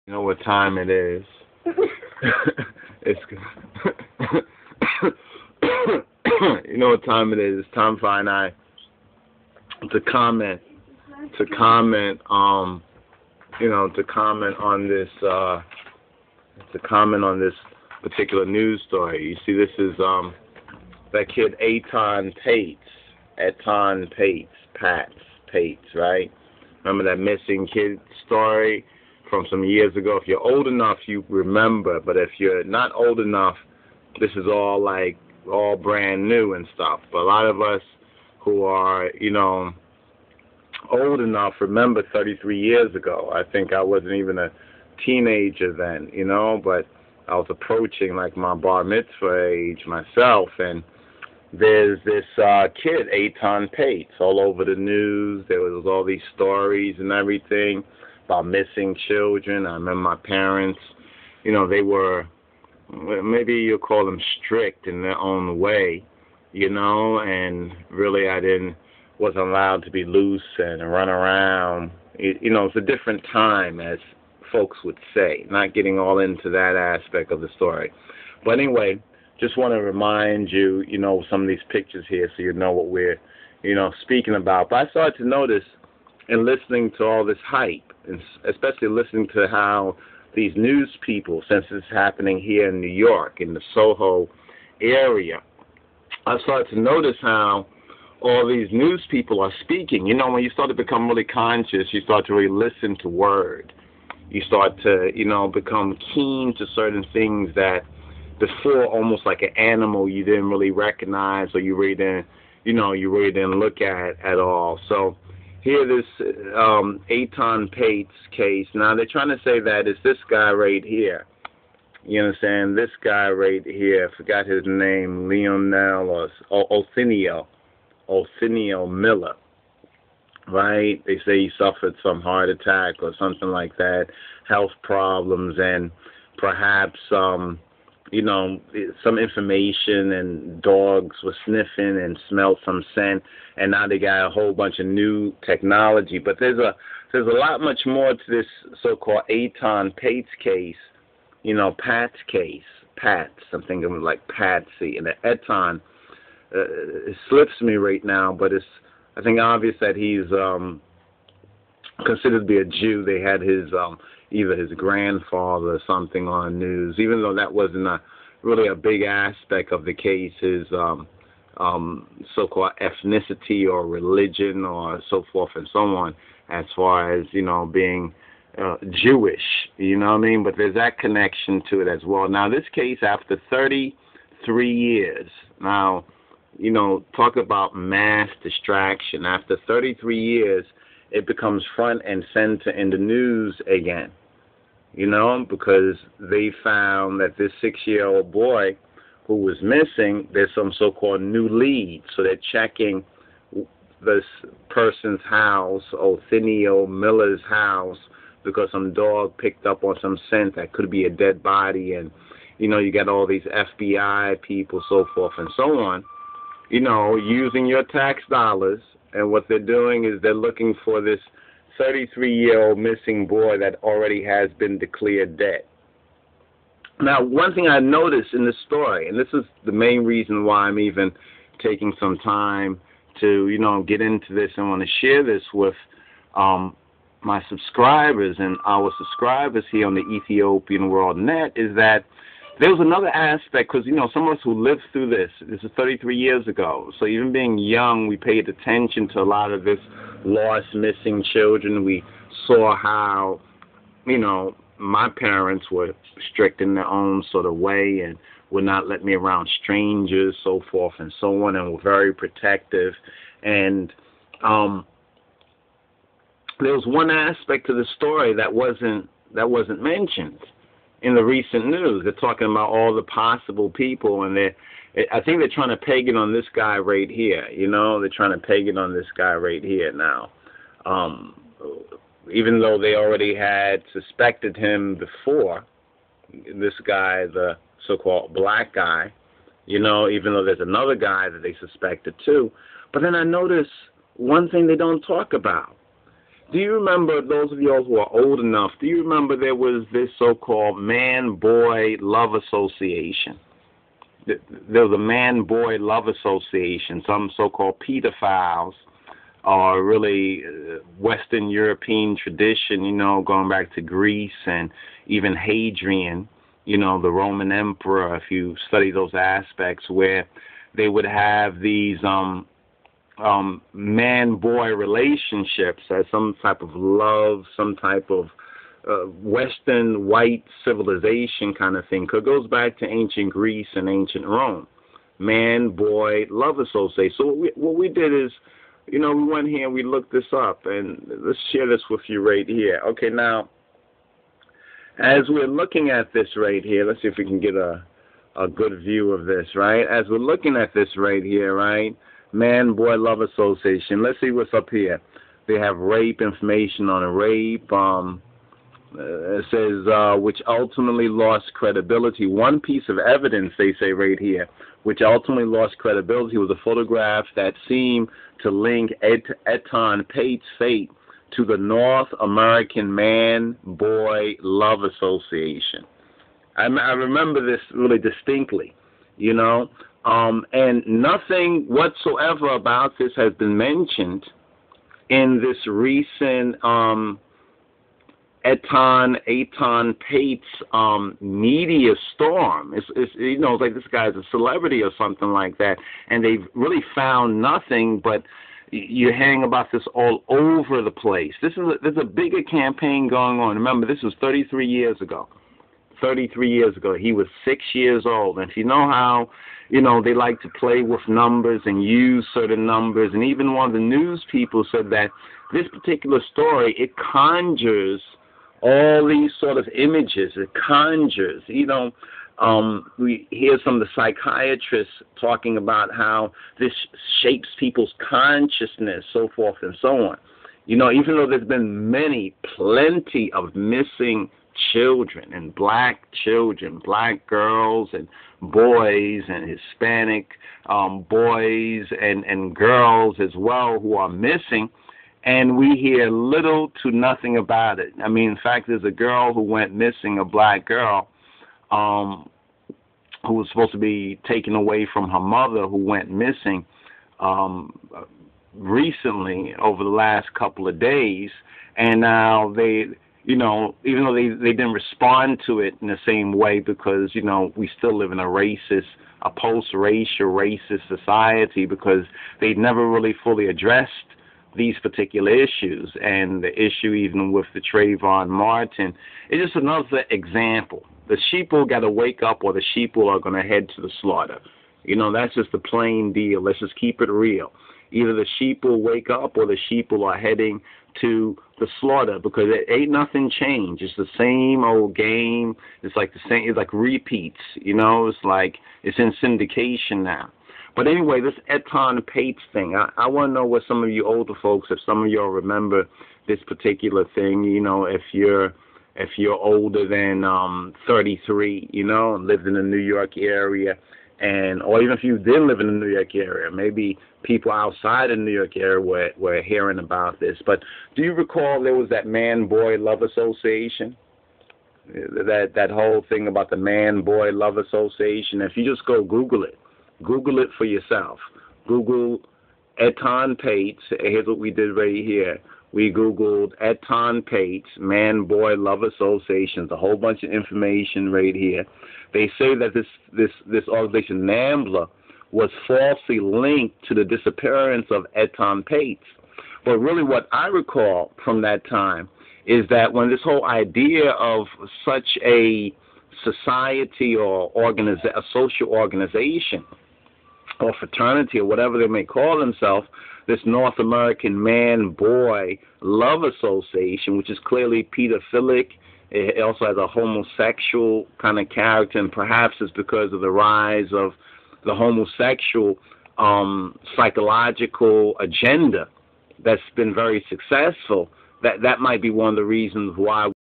You know what time it is. it's you know what time it is. It's time for I and I to comment to comment um you know to comment on this uh to comment on this particular news story. You see this is um that kid Etan Pates. Etan Pates, Pats, Pates, right? Remember that missing kid story? From some years ago. If you're old enough, you remember, but if you're not old enough, this is all like all brand new and stuff. But a lot of us who are, you know, old enough remember 33 years ago. I think I wasn't even a teenager then, you know, but I was approaching like my bar mitzvah age myself, and there's this uh, kid, Etan Pates, all over the news. There was all these stories and everything about missing children. I remember my parents, you know, they were maybe you call them strict in their own way, you know, and really I didn't wasn't allowed to be loose and run around. It, you know, it's a different time, as folks would say. Not getting all into that aspect of the story, but anyway, just want to remind you, you know, some of these pictures here, so you know what we're, you know, speaking about. But I started to notice in listening to all this hype especially listening to how these news people, since it's happening here in New York, in the Soho area, I started to notice how all these news people are speaking. You know, when you start to become really conscious, you start to really listen to word. You start to, you know, become keen to certain things that before almost like an animal you didn't really recognize or you really didn't, you know, you really didn't look at at all. So here this um, Etan Pates case. Now they're trying to say that it's this guy right here. You understand? This guy right here. I forgot his name. Lionel or, or. Othniel Miller. Right? They say he suffered some heart attack or something like that, health problems, and perhaps um, you know, some information and dogs were sniffing and smelled some scent and now they got a whole bunch of new technology. But there's a there's a lot much more to this so called Etan Pates case, you know, Pat's case. Thinking of like Patsy and the Eton uh, it slips me right now, but it's I think obvious that he's um considered to be a Jew. They had his um either his grandfather or something on news, even though that wasn't a really a big aspect of the case, his um, um, so-called ethnicity or religion or so forth and so on, as far as you know being uh, Jewish. You know what I mean? But there's that connection to it as well. Now this case, after 33 years, now you know talk about mass distraction. After 33 years, it becomes front and center in the news again you know, because they found that this six year old boy who was missing, there's some so called new leads. So they're checking this person's house, Othniel Miller's house, because some dog picked up on some scent that could be a dead body. And, you know, you got all these FBI people, so forth and so on, you know, using your tax dollars. And what they're doing is they're looking for this 33 year old missing boy that already has been declared dead. Now, one thing I noticed in this story, and this is the main reason why I'm even taking some time to, you know, get into this and want to share this with um, my subscribers and our subscribers here on the Ethiopian World Net, is that there was another aspect because you know some of us who lived through this. This is 33 years ago, so even being young, we paid attention to a lot of this lost, missing children. We saw how, you know, my parents were strict in their own sort of way and would not let me around strangers, so forth and so on, and were very protective. And um, there was one aspect to the story that wasn't that wasn't mentioned in the recent news. They're talking about all the possible people, and they're I think they're trying to peg it on this guy right here. You know, they're trying to peg it on this guy right here now. Um, even though they already had suspected him before, this guy, the so-called black guy, you know, even though there's another guy that they suspected too. But then I notice one thing they don't talk about. Do you remember those of y'all who are old enough? Do you remember there was this so-called man-boy love association? There was a man-boy love association. Some so-called pedophiles are really uh, Western European tradition, you know, going back to Greece and even Hadrian, you know, the Roman emperor. If you study those aspects, where they would have these um um, man boy relationships as some type of love, some type of uh, Western white civilization kind of thing. Cause it goes back to ancient Greece and ancient Rome. Man boy love association. So what we, what we did is, you know, we went here and we looked this up, and let's share this with you right here. Okay, now, as we're looking at this right here, let's see if we can get a a good view of this, right? As we're looking at this right here, right? Man Boy Love Association. Let's see what's up here. They have rape information on a rape. Um, uh, it says uh, which ultimately lost credibility. One piece of evidence they say right here, which ultimately lost credibility, was a photograph that seemed to link Et- Etan Pate's fate to the North American Man Boy Love Association. I, I remember this really distinctly. You know, um, and nothing whatsoever about this has been mentioned in this recent um, Etan Etan Pate's um, media storm. It's, it's you know it's like this guy's a celebrity or something like that, and they've really found nothing. But you're hearing about this all over the place. This is a, there's a bigger campaign going on. Remember, this was 33 years ago. 33 years ago. He was six years old. And if you know how, you know, they like to play with numbers and use certain numbers, and even one of the news people said that this particular story, it conjures all these sort of images. It conjures, you know. Um, we hear some of the psychiatrists talking about how this shapes people's consciousness, so forth and so on. You know, even though there's been many, plenty of missing children and black children, black girls and boys and Hispanic um, boys and, and girls as well who are missing. And we hear little to nothing about it. I mean, in fact, there's a girl who went missing, a black girl, um, who was supposed to be taken away from her mother, who went missing um, recently over the last couple of days. And now they you know, even though they they didn't respond to it in the same way because you know we still live in a racist, a post-racial racist society because they never really fully addressed these particular issues and the issue even with the Trayvon Martin is just another example. The sheeple got to wake up or the sheeple are going to head to the slaughter. You know, that's just the plain deal. Let's just keep it real. Either the sheep will wake up or the sheep will are heading to the slaughter because it ain't nothing changed. It's the same old game. It's like the same. It's like repeats. You know, it's like it's in syndication now. But anyway, this Etan Pates thing, I, I want to know what some of you older folks, if some of y'all remember this particular thing. You know, if you're if you're older than um 33, you know, and lived in the New York area and or even if you didn't live in the New York area, maybe people outside the New York area were were hearing about this. But do you recall there was that man boy love association? That that whole thing about the man boy love association. If you just go Google it, Google it for yourself. Google Etan Pates. Here's what we did right here. We Googled Etan Pates, Man Boy Love Associations, a whole bunch of information right here. They say that this this this organization NAMBLA was falsely linked to the disappearance of Etan Pates. But really, what I recall from that time is that when this whole idea of such a society or organiza- a social organization or fraternity or whatever they may call themselves, this North American Man Boy Love Association, which is clearly pedophilic it also has a homosexual kind of character, and perhaps it's because of the rise of the homosexual um, psychological agenda that's been very successful. That that might be one of the reasons why